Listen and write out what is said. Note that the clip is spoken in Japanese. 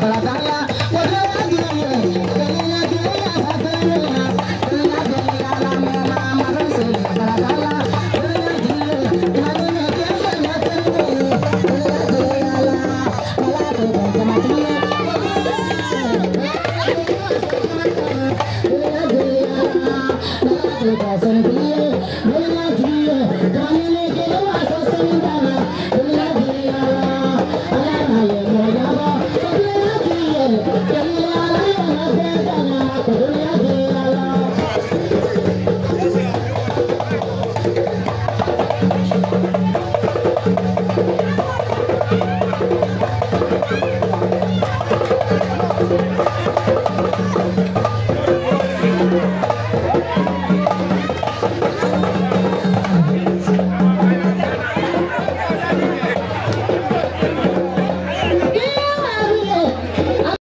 Para darla